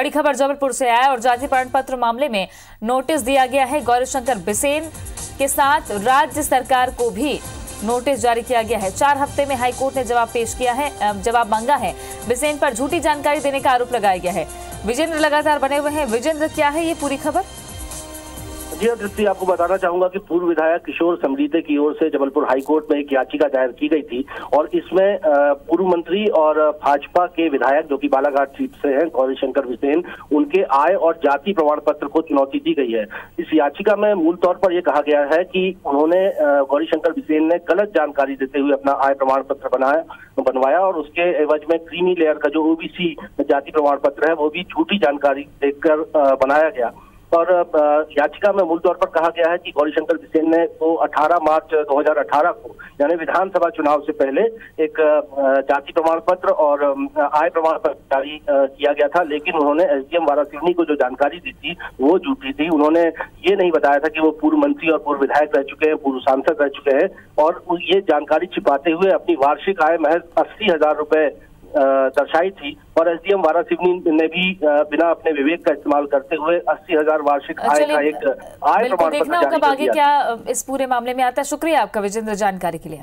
बड़ी खबर जबलपुर से आया और जाति प्रमाण पत्र मामले में नोटिस दिया गया है। गौरीशंकर बिसेन के साथ राज्य सरकार को भी नोटिस जारी किया गया है। चार हफ़्ते में हाईकोर्ट ने जवाब पेश किया है जवाब मांगा है। बिसेन पर झूठी जानकारी देने का आरोप लगाया गया है। विजेंद्र लगातार बने हुए हैं। विजेंद्र, क्या है ये पूरी खबर? जी दृष्टि आपको बताना चाहूँगा कि पूर्व विधायक किशोर समरीते की ओर से जबलपुर हाईकोर्ट में एक याचिका दायर की गई थी और इसमें पूर्व मंत्री और भाजपा के विधायक जो कि बालाघाट सीट से हैं गौरी शंकर बिसेन उनके आय और जाति प्रमाण पत्र को चुनौती दी गई है। इस याचिका में मूल तौर पर यह कहा गया है कि उन्होंने गौरी शंकर बिसेन ने गलत जानकारी देते हुए अपना आय प्रमाण पत्र बनाया, बनवाया और उसके एवज में क्रीमी लेयर का जो ओबीसी जाति प्रमाण पत्र है, वो भी झूठी जानकारी देकर बनाया गया। और याचिका में मूल तौर पर कहा गया है कि गौरीशंकर बिसेन ने वो 18 मार्च 2018 को, यानी विधानसभा चुनाव से पहले एक जाति प्रमाण पत्र और आय प्रमाण पत्र जारी किया गया था, लेकिन उन्होंने एसडीएम वारासिवनी को जो जानकारी दी थी, वो झूठी थी। उन्होंने ये नहीं बताया था कि वो पूर्व मंत्री और पूर्व विधायक रह चुके हैं, पूर्व सांसद रह चुके हैं, और ये जानकारी छिपाते हुए अपनी वार्षिक आय महज अस्सी हज़ार रुपए दर्शाई थी और एसडीएम वारासिवनी ने भी बिना अपने विवेक का इस्तेमाल करते हुए अस्सी हज़ार वार्षिक आय का एक आय प्रमाण पत्र आगे क्या इस पूरे मामले में आता है। शुक्रिया आपका विजेंद्र जानकारी के लिए।